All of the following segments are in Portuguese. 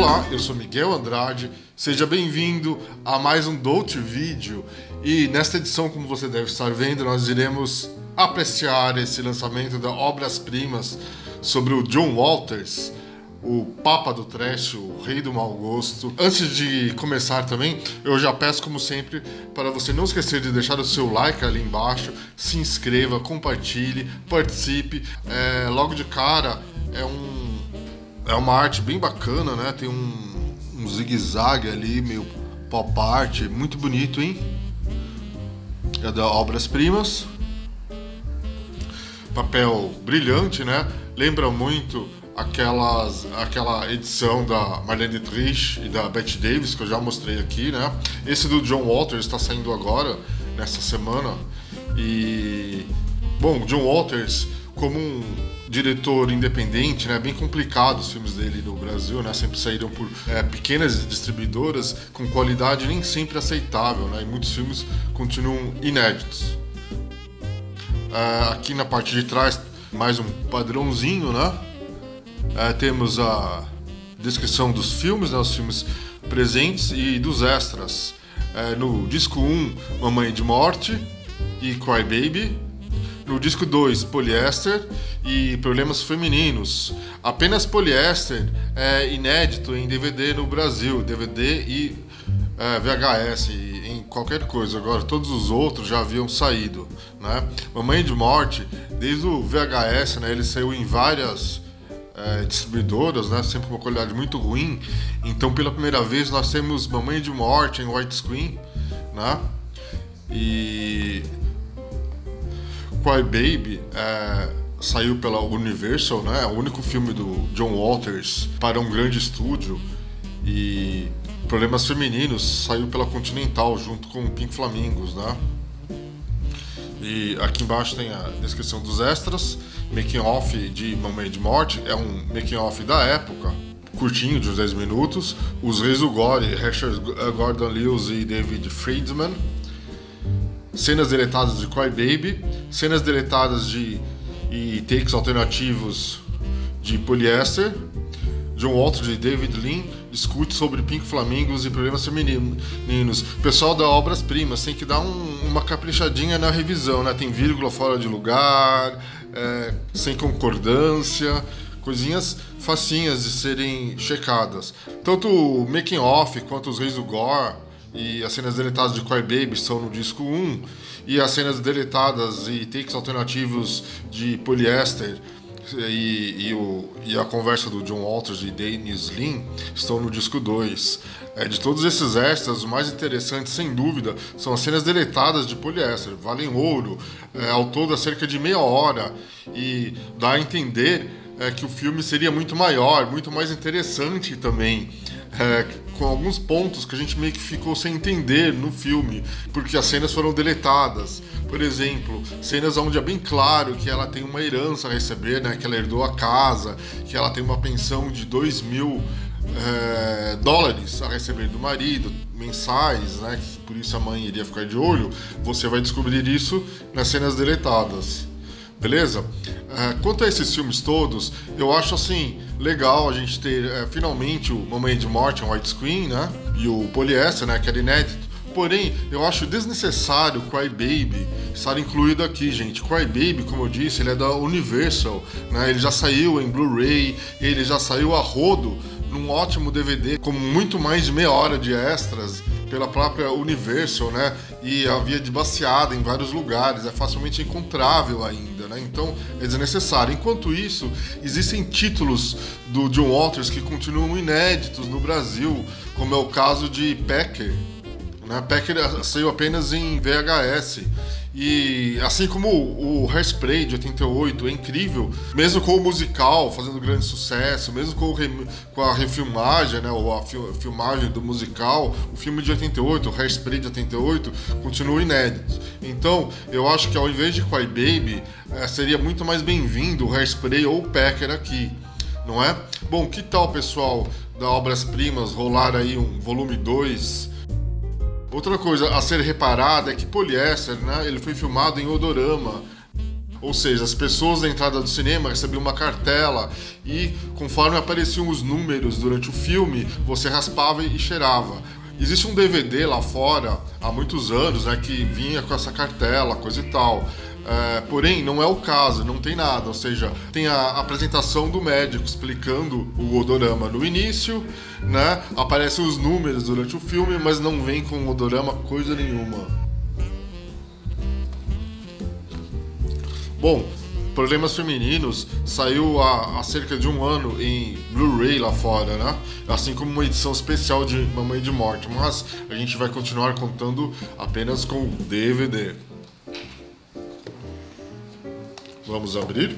Olá, eu sou Miguel Andrade, seja bem-vindo a mais um Dolce Vídeo e nesta edição, como você deve estar vendo, nós iremos apreciar esse lançamento da Obras-Primas sobre o John Walters, o Papa do Trash, o Rei do Mau Gosto. Antes de começar também, eu já peço, como sempre, para você não esquecer de deixar o seu like ali embaixo, se inscreva, compartilhe, participe. É, logo de cara, é um é uma arte bem bacana, né? Tem um, um zigue-zague ali, meio pop art, muito bonito, hein? É da Obras Primas. Papel brilhante, né? Lembra muito aquelas, aquela edição da Marlene Dietrich e da Bette Davis que eu já mostrei aqui, né? Esse do John Walters está saindo agora, nessa semana. E bom, John Walters como um diretor independente, né, bem complicado os filmes dele no Brasil, né, sempre saíram por é, pequenas distribuidoras com qualidade nem sempre aceitável, né, e muitos filmes continuam inéditos. É, aqui na parte de trás, mais um padrãozinho, né, é, temos a descrição dos filmes, né, os filmes presentes e dos extras. É, no disco 1, Mamãe de Morte e Cry Baby, no disco 2, poliéster e problemas femininos. Apenas poliéster é inédito em DVD no Brasil, DVD e é, VHS, em qualquer coisa. Agora, todos os outros já haviam saído. Né? Mamãe de Morte, desde o VHS, né, ele saiu em várias é, distribuidoras, né, sempre com uma qualidade muito ruim. Então, pela primeira vez, nós temos Mamãe de Morte em widescreen. Né? E Cry Baby é, saiu pela Universal, né? É o único filme do John Walters para um grande estúdio. E Problemas Femininos saiu pela Continental junto com Pink Flamingos, né? E aqui embaixo tem a descrição dos extras. Making Off de Mamãe de Morte é um making off da época, curtinho, de uns 10 minutos. Os Reis do Gore, Richard Gordon Lewis e David Friedman cenas deletadas de Cry Baby, cenas deletadas de e takes alternativos de Polyester. John Walter de David Lean discute sobre Pink Flamingos e problemas femininos. Pessoal da Obras Primas tem que dar um, uma caprichadinha na revisão, né? Tem vírgula fora de lugar, é, sem concordância, coisinhas facinhas de serem checadas. Tanto o Making Off quanto os Reis do Gore e as cenas deletadas de Cry Baby são no disco 1 e as cenas deletadas e takes alternativos de Polyester e, e, o, e a conversa do John Walters e Dennis Lin estão no disco 2. É, de todos esses extras, o mais interessante, sem dúvida, são as cenas deletadas de poliéster. Valem ouro, é, ao todo é cerca de meia hora, e dá a entender é, que o filme seria muito maior, muito mais interessante também é, com alguns pontos que a gente meio que ficou sem entender no filme, porque as cenas foram deletadas. Por exemplo, cenas onde é bem claro que ela tem uma herança a receber, né? Que ela herdou a casa, que ela tem uma pensão de 2 mil é, dólares a receber do marido mensais, né? Que por isso a mãe iria ficar de olho. Você vai descobrir isso nas cenas deletadas. Beleza? É, quanto a esses filmes todos, eu acho assim legal a gente ter é, finalmente o Mamãe de Morte em widescreen, né? E o Poliéster, né? Que era inédito. Porém, eu acho desnecessário Cry Baby estar incluído aqui, gente. Cry Baby, como eu disse, ele é da Universal, né? Ele já saiu em Blu-ray, ele já saiu a rodo num ótimo DVD com muito mais de meia hora de extras pela própria Universal, né? E havia de baseada em vários lugares, é facilmente encontrável ainda, né? Então é desnecessário. Enquanto isso, existem títulos do John Walters que continuam inéditos no Brasil, como é o caso de Packer. Né? Packer saiu apenas em VHS. E assim como o Hairspray de 88 é incrível, mesmo com o musical fazendo grande sucesso, mesmo com, com a refilmagem, né, ou a filmagem do musical, o filme de 88, o Hairspray de 88, continua inédito. Então, eu acho que ao invés de Cry Baby, é, seria muito mais bem-vindo o Hairspray ou o Packer aqui, não é? Bom, que tal, pessoal, da Obras Primas rolar aí um volume 2 Outra coisa a ser reparada é que Poliéster, né, ele foi filmado em odorama. Ou seja, as pessoas da entrada do cinema recebiam uma cartela e conforme apareciam os números durante o filme, você raspava e cheirava. Existe um DVD lá fora há muitos anos né, que vinha com essa cartela, coisa e tal. É, porém, não é o caso, não tem nada. Ou seja, tem a apresentação do médico explicando o odorama no início, né? Aparecem os números durante o filme, mas não vem com o odorama coisa nenhuma. Bom, Problemas Femininos saiu há, há, cerca de um ano em Blu-ray lá fora, né? Assim como uma edição especial de Mamãe de Morte, mas a gente vai continuar contando apenas com DVD. Vamos abrir.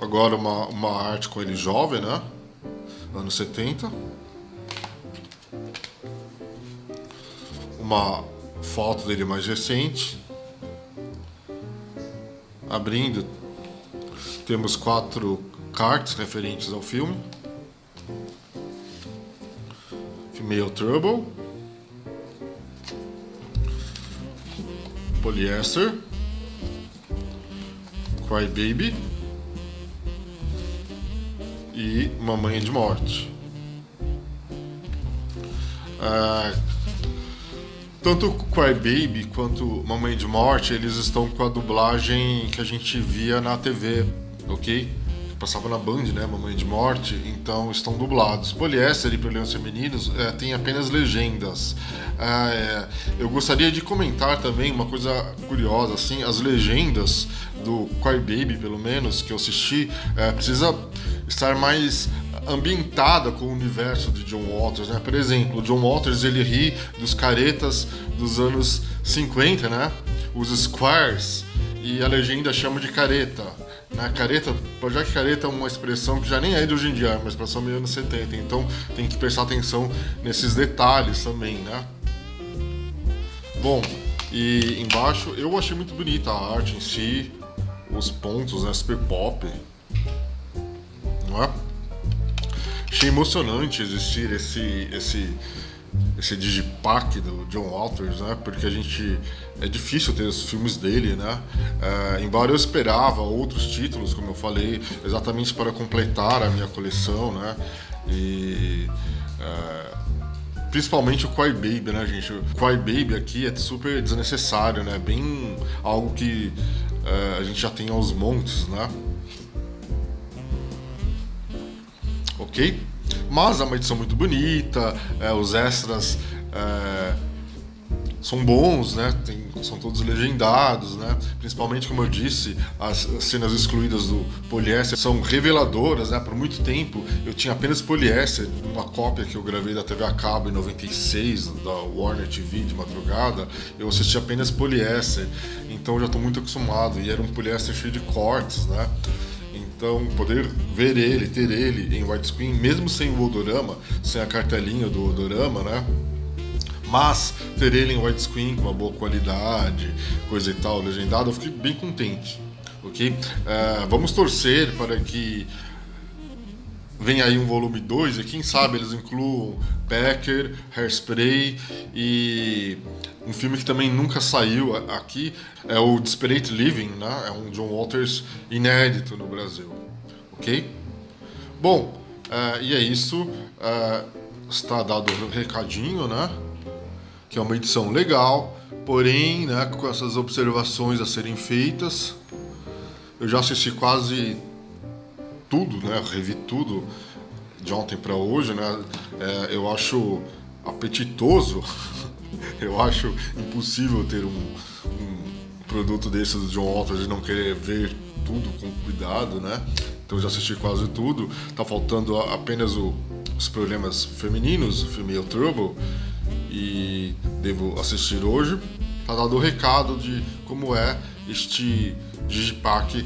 Agora uma, uma arte com ele jovem, né? Anos 70. Uma foto dele mais recente. Abrindo, temos quatro cards referentes ao filme. Female Trouble. Polyester. Cry Baby e Mamãe de Morte. Ah, tanto Cry Baby quanto Mamãe de Morte, eles estão com a dublagem que a gente via na TV, ok? Passava na Band, né? Mamãe de Morte, então estão dublados. Poliéster e Problemas Femininos é, tem apenas legendas. É, eu gostaria de comentar também uma coisa curiosa, assim, as legendas do Cry Baby, pelo menos, que eu assisti, é, precisa estar mais ambientada com o universo de John Waters, né? Por exemplo, John Waters ele ri dos caretas dos anos 50, né? Os squares e a legenda chama de careta. Na careta, já que careta é uma expressão que já nem é de hoje em dia, é uma expressão meio anos 70, então tem que prestar atenção nesses detalhes também, né? Bom, e embaixo eu achei muito bonita a arte em si, os pontos, né? Super pop, não é? Achei emocionante existir esse, esse esse digipack do John Walters, né? Porque a gente é difícil ter os filmes dele, né? É, embora eu esperava outros títulos, como eu falei, exatamente para completar a minha coleção, né? E é, principalmente o Cry Baby, né, gente? O Cry Baby aqui é super desnecessário, né? Bem algo que é, a gente já tem aos montes, né? Ok? Mas é uma edição muito bonita, é, os extras é, são bons, né? Tem, são todos legendados, né? Principalmente, como eu disse, as, as cenas excluídas do poliéster são reveladoras, né? Por muito tempo eu tinha apenas poliéster, uma cópia que eu gravei da TV a cabo em 96, da Warner TV de madrugada, eu assisti apenas poliéster, então eu já estou muito acostumado, e era um poliéster cheio de cortes, né? Então, poder ver ele, ter ele em widescreen, mesmo sem o odorama, sem a cartelinha do odorama, né? Mas ter ele em widescreen com uma boa qualidade, coisa e tal, legendado, eu fiquei bem contente, ok? Uh, vamos torcer para que vem aí um volume 2 e quem sabe eles incluam Becker, Hairspray e um filme que também nunca saiu aqui é o Desperate Living, né? É um John Walters inédito no Brasil, ok? Bom, uh, e é isso. Uh, está dado o um recadinho, né? Que é uma edição legal, porém, né, com essas observações a serem feitas. Eu já assisti quase tudo, né? Revi tudo de ontem para hoje, né? É, eu acho apetitoso, eu acho impossível ter um, um produto desse do John Walters e não querer ver tudo com cuidado, né? Então já assisti quase tudo. Tá faltando apenas o, os problemas femininos, Female Trouble, e devo assistir hoje. Tá dado o recado de como é este digipack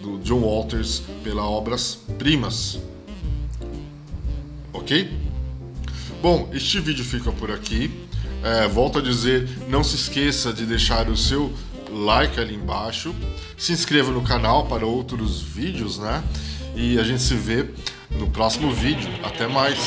do John Walters pela Obras Primas. Ok? Bom, este vídeo fica por aqui. É, volto a dizer, não se esqueça de deixar o seu like ali embaixo. Se inscreva no canal para outros vídeos, né? E a gente se vê no próximo vídeo. Até mais!